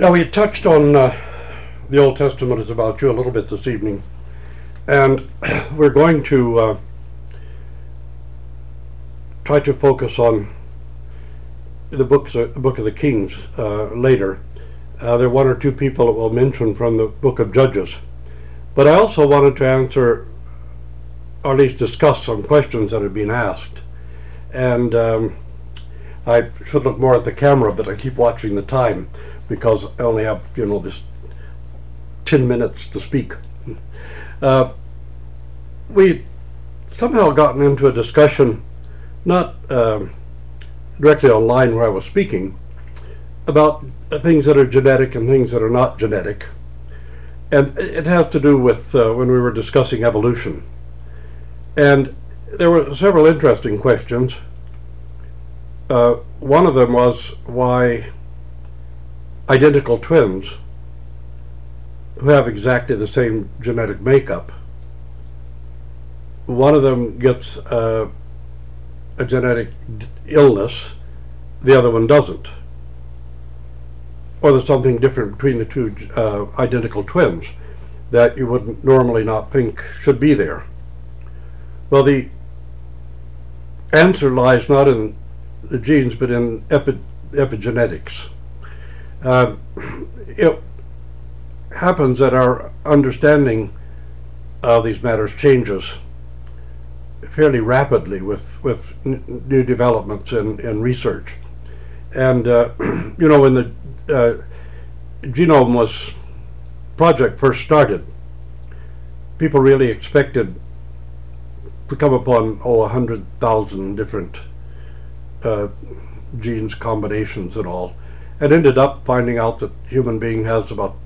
Now, we touched on uh, the Old Testament is about you a little bit this evening, and we're going to uh, try to focus on the books, uh, book of the Kings uh, later. Uh, there are one or two people that we'll mention from the book of Judges, but I also wanted to answer, or at least discuss, some questions that have been asked, and. Um, I should look more at the camera, but I keep watching the time because I only have, you know, this 10 minutes to speak. Uh, we somehow gotten into a discussion, not uh, directly online where I was speaking, about things that are genetic and things that are not genetic. And it has to do with uh, when we were discussing evolution. And there were several interesting questions. Uh, one of them was why identical twins who have exactly the same genetic makeup, one of them gets a genetic illness, the other one doesn't. Or there's something different between the two uh, identical twins that you would normally not think should be there. Well, the answer lies not in the genes, but in epi epigenetics. Uh, it happens that our understanding of these matters changes fairly rapidly with, with new developments in, in research. And, uh, you know, when the uh, genome was project first started, people really expected to come upon, oh, 100,000 different uh, genes combinations and all, and ended up finding out that human being has about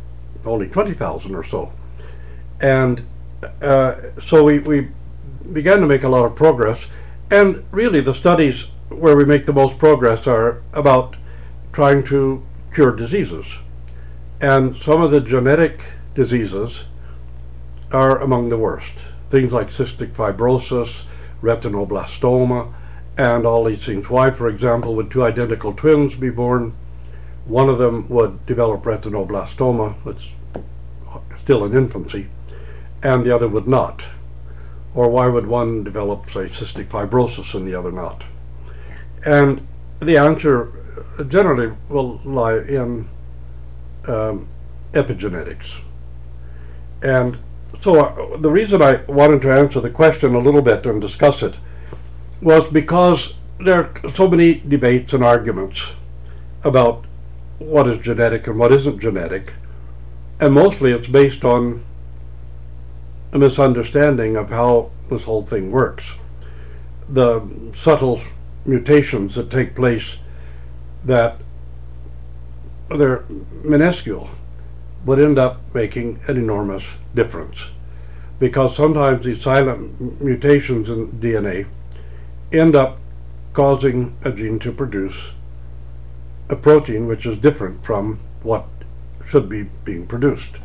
only 20,000 or so. And uh, so we, we began to make a lot of progress. And really, the studies where we make the most progress are about trying to cure diseases. And some of the genetic diseases are among the worst. Things like cystic fibrosis, retinoblastoma, and all these things. Why, for example, would two identical twins be born? One of them would develop retinoblastoma, it's still in infancy, and the other would not. Or why would one develop, say, cystic fibrosis and the other not? And the answer generally will lie in um, epigenetics. And so uh, the reason I wanted to answer the question a little bit and discuss it was because there are so many debates and arguments about what is genetic and what isn't genetic, and mostly it's based on a misunderstanding of how this whole thing works. The subtle mutations that take place that they're minuscule would end up making an enormous difference because sometimes these silent mutations in DNA end up causing a gene to produce a protein which is different from what should be being produced.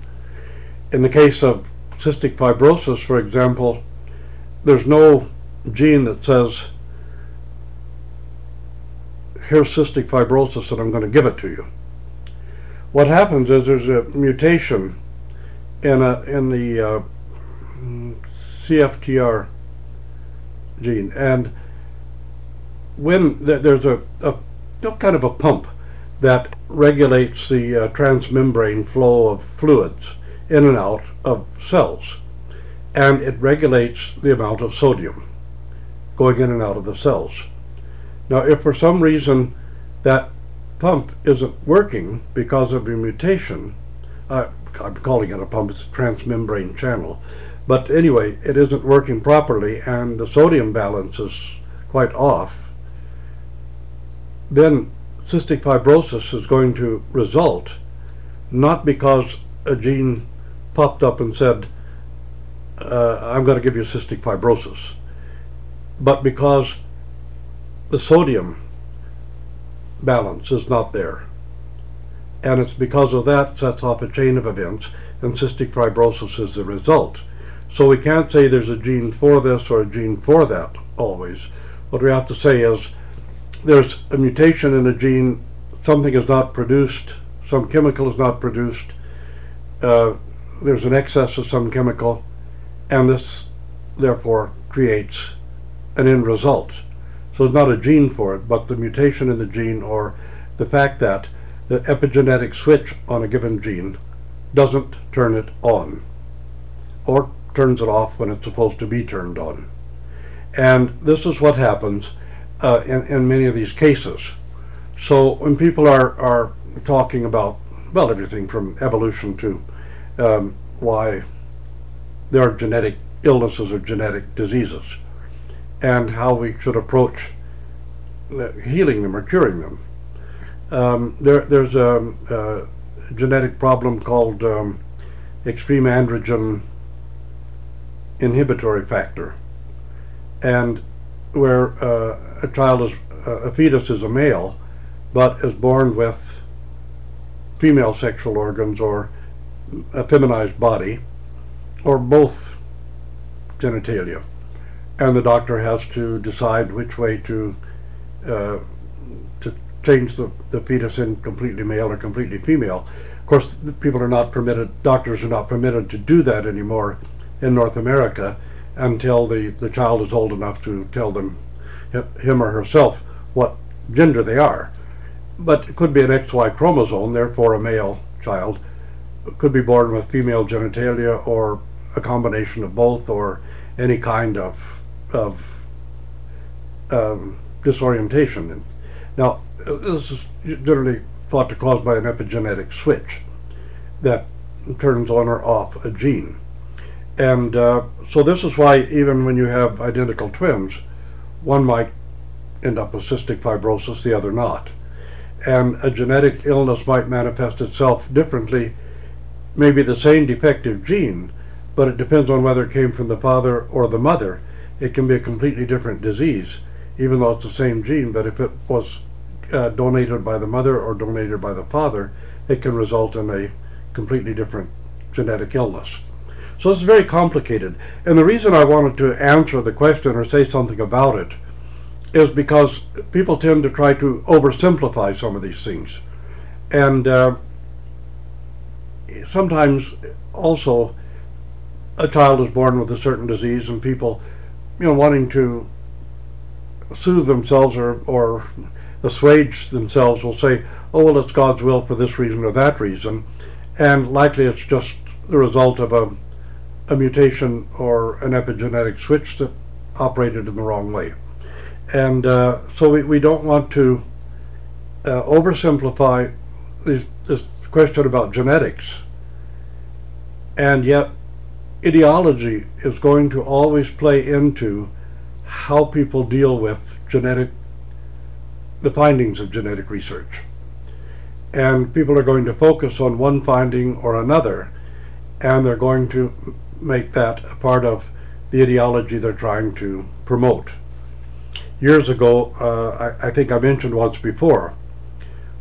In the case of cystic fibrosis, for example, there's no gene that says, here's cystic fibrosis and I'm going to give it to you. What happens is there's a mutation in, a, in the uh, CFTR gene and when there's a, a kind of a pump that regulates the uh, transmembrane flow of fluids in and out of cells. And it regulates the amount of sodium going in and out of the cells. Now, if for some reason that pump isn't working because of a mutation, uh, I'm calling it a pump, it's a transmembrane channel. But anyway, it isn't working properly and the sodium balance is quite off then cystic fibrosis is going to result not because a gene popped up and said, uh, I'm going to give you cystic fibrosis, but because the sodium balance is not there. And it's because of that sets off a chain of events, and cystic fibrosis is the result. So we can't say there's a gene for this or a gene for that always. What we have to say is there's a mutation in a gene, something is not produced some chemical is not produced, uh, there's an excess of some chemical, and this therefore creates an end result. So it's not a gene for it, but the mutation in the gene or the fact that the epigenetic switch on a given gene doesn't turn it on or turns it off when it's supposed to be turned on. And this is what happens uh, in, in many of these cases. So when people are, are talking about, well, everything from evolution to um, why there are genetic illnesses or genetic diseases and how we should approach healing them or curing them. Um, there, there's a, a, genetic problem called um, extreme androgen inhibitory factor, and where uh, a child is a fetus is a male, but is born with female sexual organs or a feminized body, or both genitalia, and the doctor has to decide which way to uh, to change the, the fetus in completely male or completely female. Of course, people are not permitted, doctors are not permitted to do that anymore in North America until the, the child is old enough to tell them, him or herself, what gender they are. But it could be an XY chromosome, therefore a male child could be born with female genitalia or a combination of both or any kind of, of um, disorientation. Now, this is generally thought to cause by an epigenetic switch that turns on or off a gene. And uh, so this is why even when you have identical twins, one might end up with cystic fibrosis, the other not. And a genetic illness might manifest itself differently, maybe the same defective gene, but it depends on whether it came from the father or the mother. It can be a completely different disease even though it's the same gene, but if it was uh, donated by the mother or donated by the father, it can result in a completely different genetic illness. So it's very complicated. And the reason I wanted to answer the question or say something about it is because people tend to try to oversimplify some of these things. And uh, sometimes also a child is born with a certain disease and people, you know, wanting to soothe themselves or, or assuage themselves will say, oh, well, it's God's will for this reason or that reason. And likely it's just the result of a, a mutation or an epigenetic switch that operated in the wrong way. And uh, so we, we don't want to uh, oversimplify this, this question about genetics. And yet, ideology is going to always play into how people deal with genetic, the findings of genetic research. And people are going to focus on one finding or another, and they're going to make that a part of the ideology they're trying to promote. Years ago, uh, I, I, think I mentioned once before,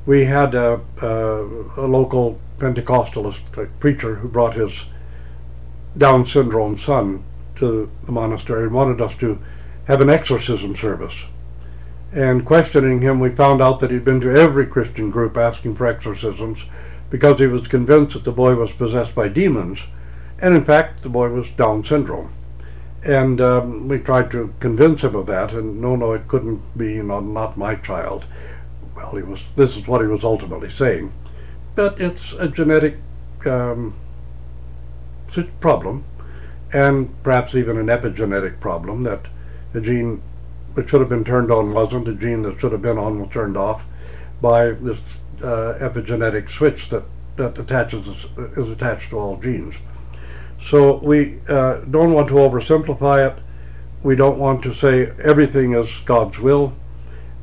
we had a, a, a local Pentecostalist preacher who brought his Down syndrome son to the monastery and wanted us to have an exorcism service. And questioning him, we found out that he'd been to every Christian group asking for exorcisms because he was convinced that the boy was possessed by demons. And in fact, the boy was Down syndrome. And um, we tried to convince him of that, and no, no, it couldn't be, you know, not my child. Well, he was. This is what he was ultimately saying, but it's a genetic um, problem, and perhaps even an epigenetic problem that a gene that should have been turned on wasn't, a gene that should have been on was turned off by this uh, epigenetic switch that, that attaches is attached to all genes. So we uh, don't want to oversimplify it. We don't want to say everything is God's will.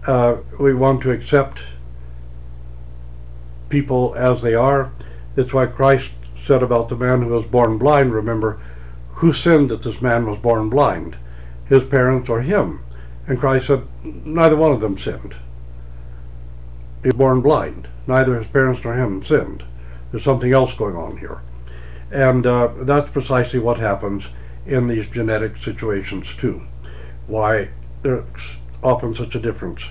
Uh, we want to accept people as they are. That's why Christ said about the man who was born blind, remember, who sinned that this man was born blind? his parents or him. And Christ said, neither one of them sinned. He was born blind. Neither his parents nor him sinned. There's something else going on here. And uh, that's precisely what happens in these genetic situations too. Why there's often such a difference